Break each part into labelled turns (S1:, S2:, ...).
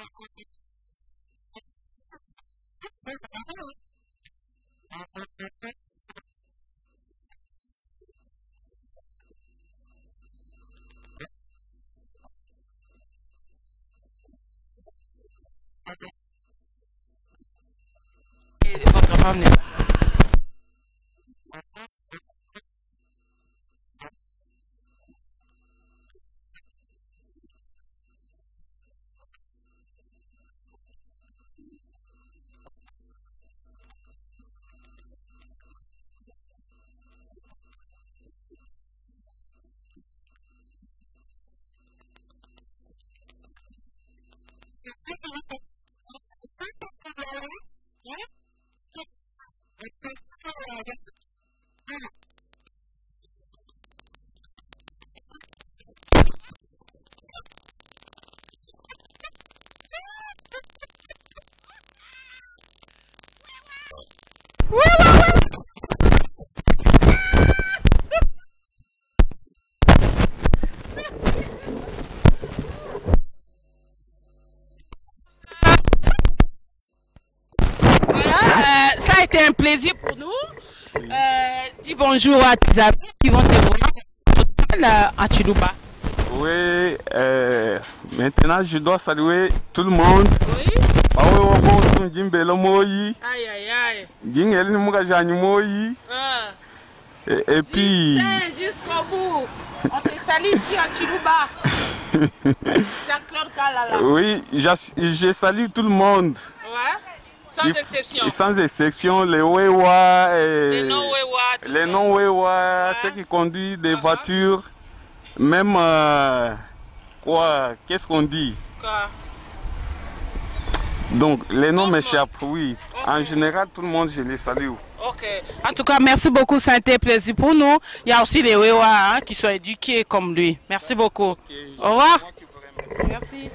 S1: not going to Voilà, plaisir pour nous. Euh, dis bonjour à tes amis qui vont te voir euh, à Chiluba.
S2: Oui, euh, maintenant je dois saluer tout le monde.
S1: Oui.
S2: Awe wabo sun jimbele moyi,
S1: Aïe, aïe, aïe.
S2: jingel ni muga janyu moyi. Et, et puis,
S1: jusqu'au bout. On te salue ici à Chiluba. Jean-Claude Kalala.
S2: oui, j'as- je salue tout le monde.
S1: Ouais. Sans
S2: Il-
S1: exception.
S2: Sans exception, les Wewa, et
S1: Les
S2: non Wewa,
S1: Ouais.
S2: ceux qui conduisent des
S1: Uh-huh.
S2: voitures, même euh, quoi, qu'est-ce qu'on dit?
S1: Quoi?
S2: Donc, les noms m'échappent, oui. En général, tout le monde, je les salue.
S1: Ok. En tout cas, merci beaucoup. Ça a été un plaisir pour nous. Il y a aussi les Wewa hein, qui sont éduqués comme lui. Merci beaucoup. Au revoir. Merci.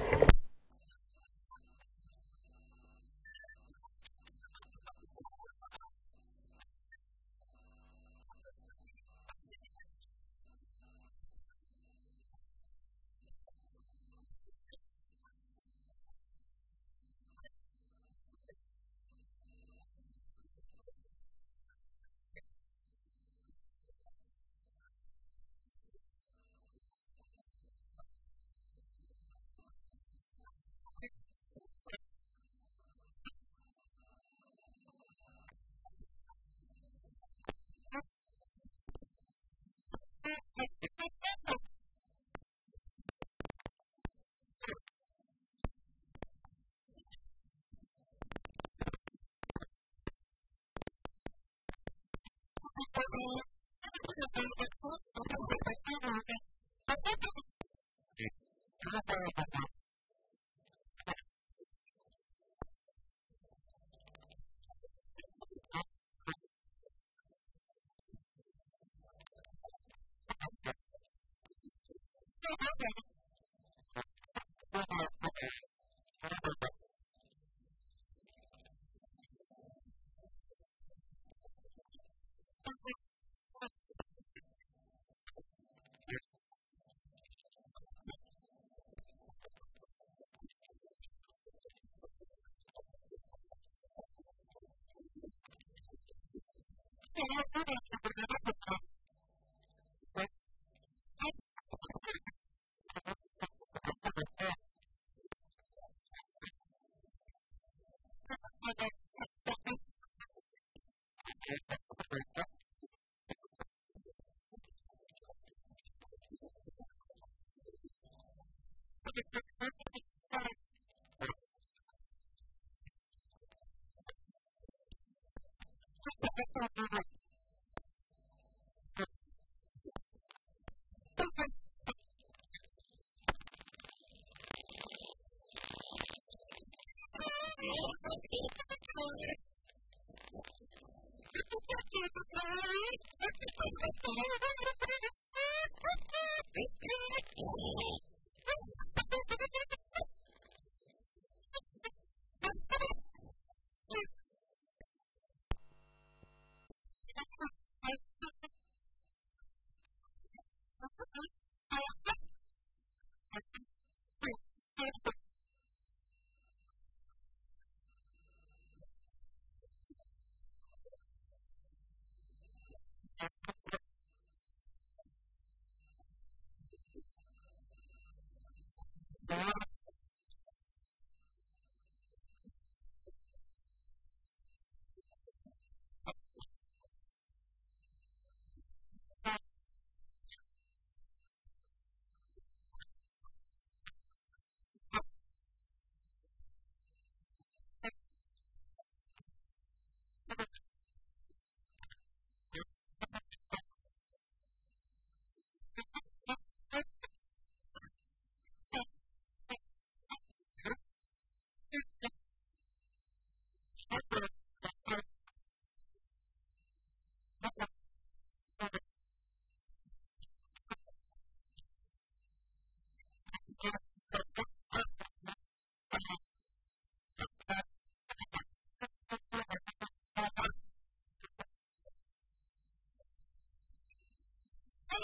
S1: Yeah,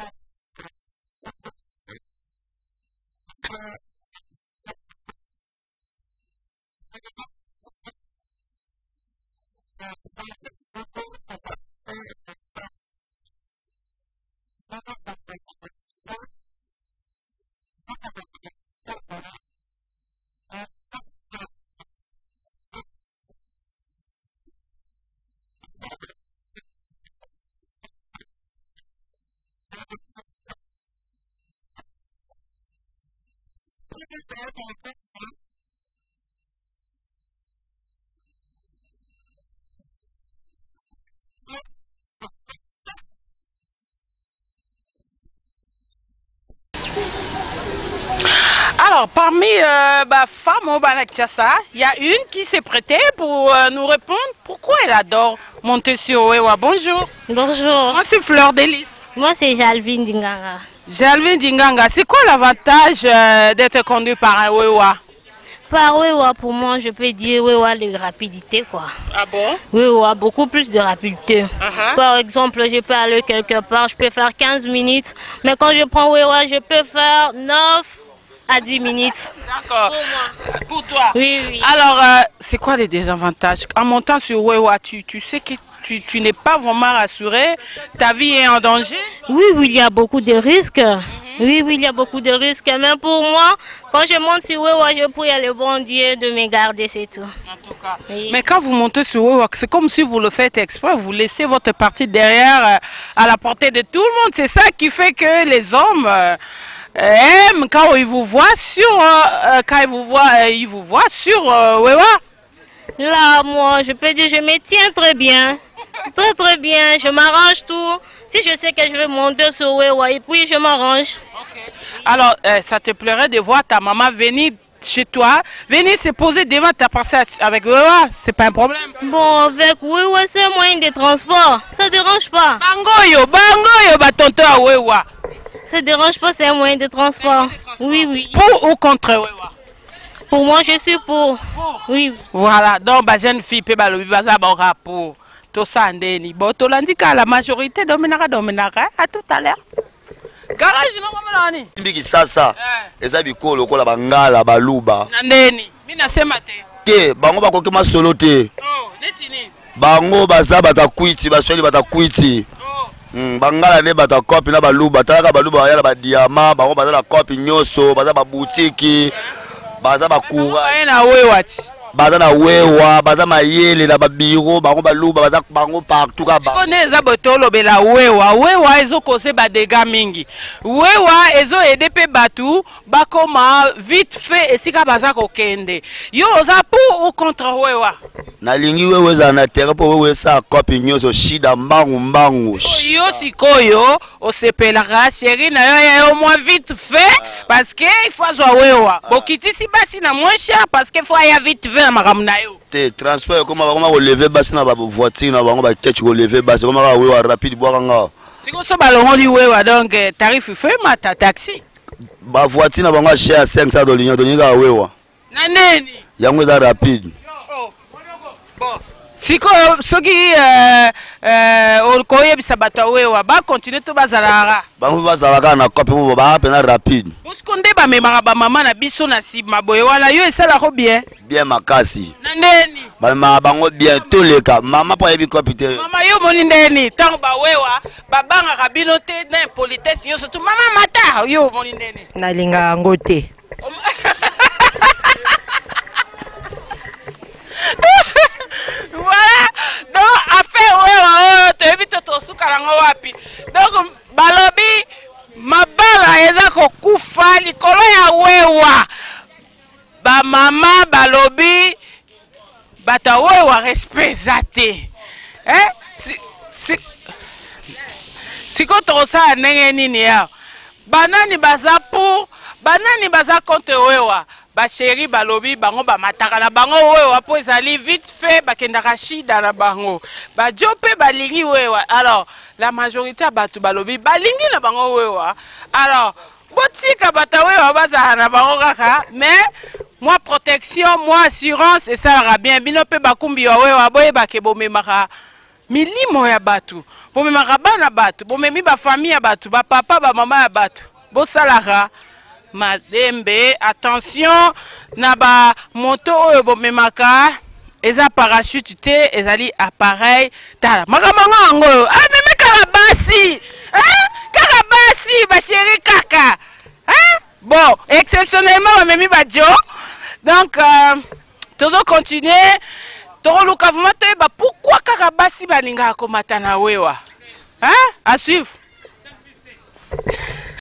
S1: But Alors, parmi euh, bah, femmes au Balakchassa, il y a une qui s'est prêtée pour euh, nous répondre pourquoi elle adore monter sur. Bonjour.
S3: Bonjour.
S1: Moi, c'est Fleur Délice.
S3: Moi, c'est Jalvin Dinganga.
S1: Jalvin Dinganga, c'est quoi l'avantage euh, d'être conduit par un Wewa?
S3: Par Wewa, pour moi, je peux dire Wewa de rapidité, quoi.
S1: Ah bon?
S3: Wewa, beaucoup plus de rapidité.
S1: Uh-huh.
S3: Par exemple, je peux aller quelque part, je peux faire 15 minutes, mais quand je prends Wewa, je peux faire 9 à 10 minutes.
S1: D'accord. Pour toi.
S3: Oui, oui.
S1: Alors, euh, c'est quoi les désavantages? En montant sur Wewa, tu, tu sais que tu, tu n'es pas vraiment rassuré, ta vie est en danger
S3: Oui, oui, il y a beaucoup de risques. Oui, oui, il y a beaucoup de risques. Mais pour moi, quand je monte sur Wewa, je prie à le bon Dieu de me garder, c'est tout.
S1: En tout cas.
S3: Oui.
S1: Mais quand vous montez sur Wewa, c'est comme si vous le faites exprès, vous laissez votre partie derrière euh, à la portée de tout le monde. C'est ça qui fait que les hommes euh, aiment quand ils vous voient sur, euh, quand ils vous voient, ils vous voient sur Wewa.
S3: Là, moi, je peux dire, je me tiens très bien. Très, très bien. Je m'arrange tout. Si je sais que je vais monter sur Wewa, et puis je m'arrange.
S1: Alors, euh, ça te plairait de voir ta maman venir chez toi, venir se poser devant ta parcelle avec Wewa, c'est pas un problème.
S3: Bon, avec Wewa, c'est un moyen de transport. Ça dérange pas.
S1: Bangoyo, bangoyo, bah tonton à Wewa.
S3: Ça dérange pas, c'est un moyen de transport. Oui, oui.
S1: Pour ou contre Wewa
S3: Pour moi, je suis pour. Oui, oui.
S1: Voilà, donc ba jeune fille pe balobi baza bora pour tosala ndeni bo tolandi kaka la majorité dominaka dominaka à tout à l'heure. Garage nongomona wani
S4: mbi kisasa eza bikolo lokola bangala baluba.
S1: Na ndeni mi nasema te.
S4: Te bango bakoki masolo te.
S1: Oh,
S4: bango baza bato akwiti baswahili bato akwiti
S1: oh.
S4: Mm, bangala nde bato akopi na baluba. Talaka baluba baya na badiama bango baza na kopi nyonso baza babutiki baza bakura
S1: na wewati
S4: baza na wewa baza mayele na babiro bango baluba baza bango partout ka ba
S1: siko nde eza boye tolobela wewa. Wewa ezokose badega mingi. Wewa ezoyede mpe bato bakoma vite fait esika baza kokende. Yo oza pour ou contre wewa?
S4: Nalingi wewe ezala na terrain mpo wewe esala kopi nyonso shida mbangu mbangu.
S1: Yo sikoyo osepelaka sheri na yo ya yo mwa vite fait parce que faut azwa wewa. Bokitisi basi na moins cher parce que faut aya vite fait na makambo na yo.
S4: Te transport ekoma bakoma koleve basi na bavoiture na bango bakeci koleve basi ekoma kaka wewa rapide bwakanga
S1: siko so balongoli wewa donc eh, tarif fe mata taxi.
S4: Bavoiture na bango ache ya 500 dolinyo tolingi kaka wewa.
S1: Na neni?
S4: Yango eza rapide.
S1: Bon sikoyo soki eh, eh, okoyebisa bato ya wewa bakontinue to bazalaka.
S4: Bango mpe bazala kaka na kope mpo baa mpena rapide.
S1: Bosiko nde bamemaka bamama na biso na nsima boye wana yo esalako bien.
S4: Bien makasi.
S1: Na ndeni.
S4: Bamemaka bango bien toleka mama mpo ayebi kopi te.
S1: Mama yo omoni ndeni ntango bawewa babangaka bino te na impolitesse nyonso tu mama mata yo omoni ndeni.
S5: Nalingaka yango te
S1: voilà. Donc affaire wewa oyo toyebi te tosuka nango wapi. Donc balobi mabala eza kokufa likolo ya wewa. Bamama balobi bato ya wewa respect eza te. Eh? si, si, sikoyo tokosala ndenge nini awa? Banani baza pour banani baza contre wewa basheri balobi bango bamataka na bango wewa mpo ezali vite fait bakendaka shida na bango. Bajo mpe balingi wewa alors la majorité ya bato balobi balingi na bango wewa alors botika bato wewa bazala na bango kaka mais mwa protection mwa assurance esalaka bien. Bino mpe bakumbi ya wewa boyebake bomemaka milimo ya bato. Bomemaka bana bato bomemi bafamille ya bato bapapa bamama ya bato. Bosalaka madembe attention na bamoto oyo bomemaka eza parachute te ezali appareil tala makambo yango yango oyo amemi basi hein? kaka basi basheri kaka hein? bon exceptionnellement bamemi bajo donc euh, tozocontinue tokoluka vraimen toyeba pourkui kaka basi balingaka komata na wewa? Hein? à suivre